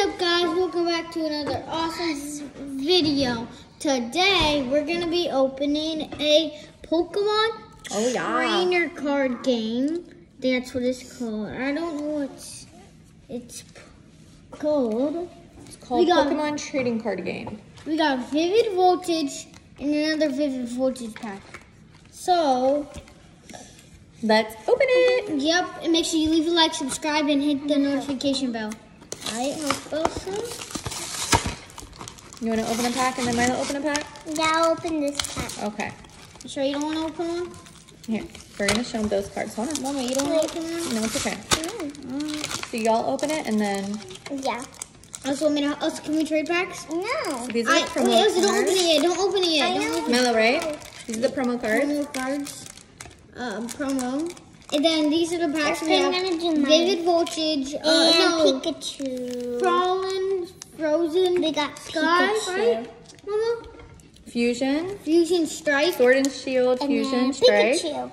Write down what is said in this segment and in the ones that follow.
up, guys? Welcome back to another awesome video. Today, we're gonna be opening a Pokemon Oh yeah. trainer card game. That's what it's called. I don't know what it's called. It's called We got- Pokemon Trading Card Game. We got Vivid Voltage and another Vivid Voltage pack. So, Let's open it. yep, and make sure you leave a like, subscribe, and hit the notification bell. Alright, Wilson? You want to open a pack and then Milo open a pack? Yeah, I'll open this pack. Okay. You sure you don't want to open one? Here, we're gonna show them those cards. Hold on. Mama, you don't want to open one? No, it's okay. Mm. So y'all open it and then Yeah. Also, want me to, also, can we trade packs? No. these are I, the promo wait, Elsa, don't open it yet. Don't open it yet. I Don't open Milo, right? These are the promo cards. promo cards. Um, promo. And then these are the packs we have. I'm gonna do mine. Vivid Voltage. Uh, and no. Pikachu. Fallen, Frozen, We got Sky, Pikachu. right? Mama? Fusion, Fusion Strike. Sword and Shield, And Fusion, Strike. Pikachu.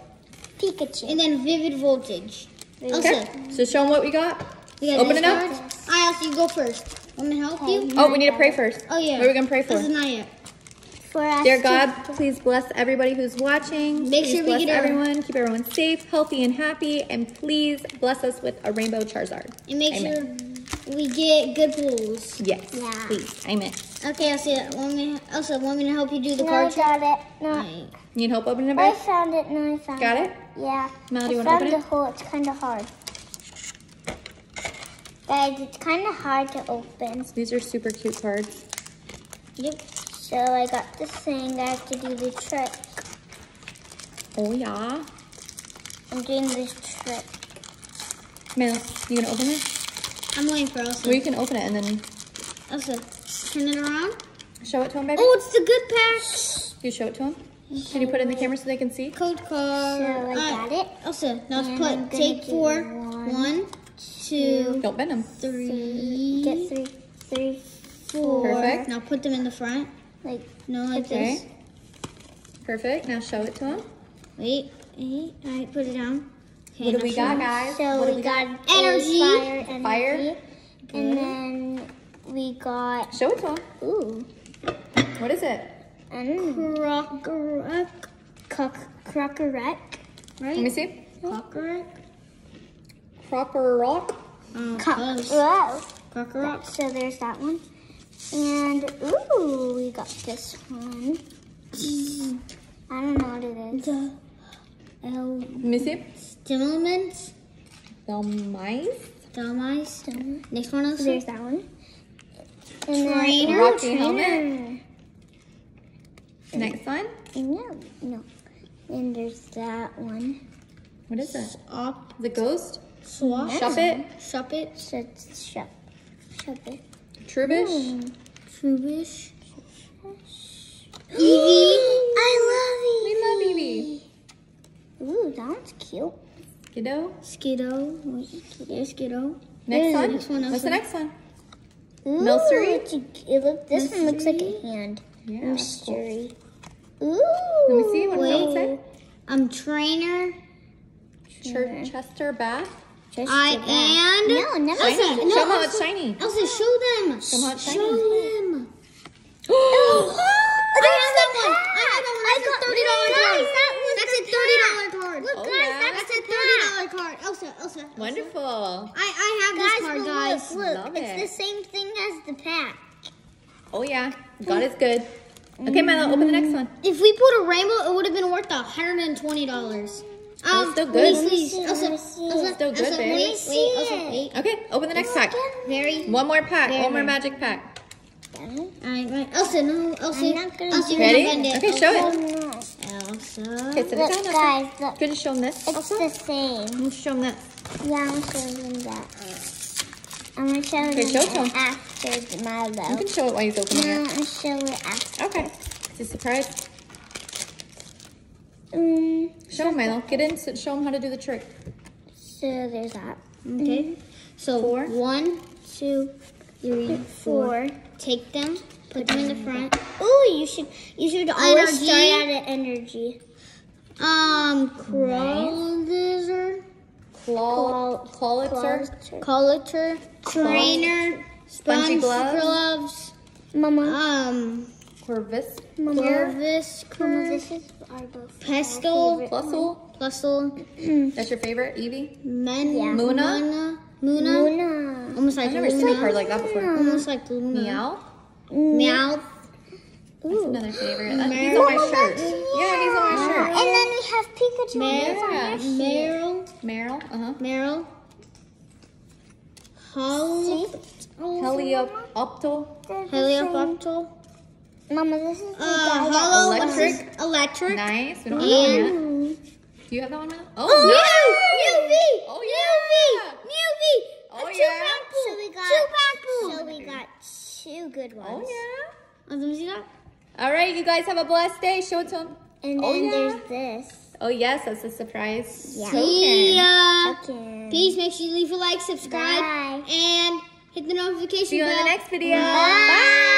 Pikachu. And then Vivid Voltage. Elsa, Okay. So show them what we got. we got Open it up. cards. I also you go first. Want me to help you? Oh, we need to pray first. Oh, yeah. What are we gonna pray for? This is not yet. For us Dear to- God, please bless everybody who's watching. Make please sure we bless get our- everyone. Keep everyone safe, healthy, and happy. And please bless us with a rainbow Charizard. And make Amen. sure we get good pulls. Yes. Yeah. Please. Amen. Okay, Elsa, want me, Elsa, want me to help you do the No, I card trick? got it. No. Alright. Need help opening it, I found it. No, I found Got it. it? Yeah. Mel, do you I wanna found open the it? hole. It's kind of hard. Guys, it's kind of hard to open. These are super cute cards. Yep. So I got this thing. I have to do the trick. Oh yeah. I'm doing this trick. Man, you gonna open it? I'm waiting for Elsa. Well, you can open it and then Elsa, turn it around. show it to him, baby. Oh, it's the good pack. You show it to him. Can you put it in the camera so they can see? Code card. So I got it. Elsa, now And let's I'm put take do four. one, One, two, Don't bend them. three, Get three, three, four. Perfect. Now put them in the front. Like No, like Okay. this. Perfect. Now show it to him. Wait, wait. All right, put it down. Okay, What do we got, guys? So what do we got Energy. fire, energy, Fire. and then we got Show it to him. ooh, What is it? I don't know, Krokorok, Cock, crockerette, right? Let me see. Krokorok. Crocker Rock. Oh, Cock. close. Whoa. Krokorok. So there's that one, and ooh, we got this one. I don't know what it is. The El Let me see. Stimulants. The mice. Dummies. Next one, Elsa. There's that one. And Trainer. Rocky ooh, helmet. trainer. Next one. No, no. And there's that one. What is that? Up. The ghost. Swap. Shop it. Shop it. So it's shut. Shut it. Trubbish. Hmm. Trubbish. Eevee. I love Eevee. We love Eevee. Ooh, that one's cute. Kiddo. Skiddo. Wait, There's Skiddo. Next one. Next one, What's the next one? Ooh, Nursery? it's a- It look, this one looks like a hand. Yeah. Mystery. Ooh. Let me see. What does that say? I'm trainer. Ch- Chester Bath. Just I and No, never. Elsa, shiny. No, them how it's shiny. Elsa, show them. Show them how it's shiny. Show them. Oh, oh, oh, I have that one. I have that one. That's a thirty dollar card. That That's a thirty dollar card. Look, oh, guys, yeah. that's, that's a thirty dollar card. Elsa, Elsa, Elsa. Wonderful. I I have guys, this card, guys. Look, look. Love it's it. the same thing as the pack. Oh yeah, hmm. God is good. Okay, Milo, open the next one. If we pulled a rainbow, it would have been worth $120. Um, still good. Wait, still good also, Okay, open the next pack. Very. One more pack. Very. One more magic pack. Elsa, no. Elsa, I'm not ready? Okay, show it. Elsa. Okay, so look, down, guys, look. Could you show them this? It's also? the same. You show them that. Yeah, I'm showing them that. I'm gonna show okay, them show them. after Milo. You can show it while he's opening no, it. No, I'm going to show it after. Okay, it's a surprise. Um, Show him, Milo. Get in. so- Show him how to do the trick. so there's that. Okay. So Four. one, two, three, four. Four. Take them, put them in the front. Ooh, you should you should always Energy. start out at energy. Um, Crawlizer, Claw. Clawitzer. Clawitzer. Trainer, sponge gloves. gloves, Mama. um, Corvus. Corvus, Mama, this is our. Pestle, Plusle. Plusle, That's your favorite, Evie? Men, Yeah. Munna, Munna? Munna, Luna. almost like I've never seen a card like that before. almost like Luna. Meow. Meow. That's another favorite. Uh, he's on my shirt. Yeah, he's on my shirt. And then we have Pikachu. Mer- Meryl, Meryl. Uh huh. Meryl. Hol- Heliopto. Heliopopter. Mama, this is the Uh, hollow Electric. Electric. Nice. We don't have that one yet. Do you have that one, Mel? Oh, Oh, Mew! Mewvie! Oh, yeah. Mewvie! Oh, yeah. two-pack pool! So we got- Two-pack pool! So we got two good Oh, ones. yeah. Oh, let me see that. All right, you guys have a blessed day. Show it to him. And Oh, yeah. there's this. Oh, yes, that's a surprise. Yeah. See ya! Okay. Peace. Make sure you leave a like, subscribe, Bye. and hit the notification See you bell. in the next video. Bye. Bye.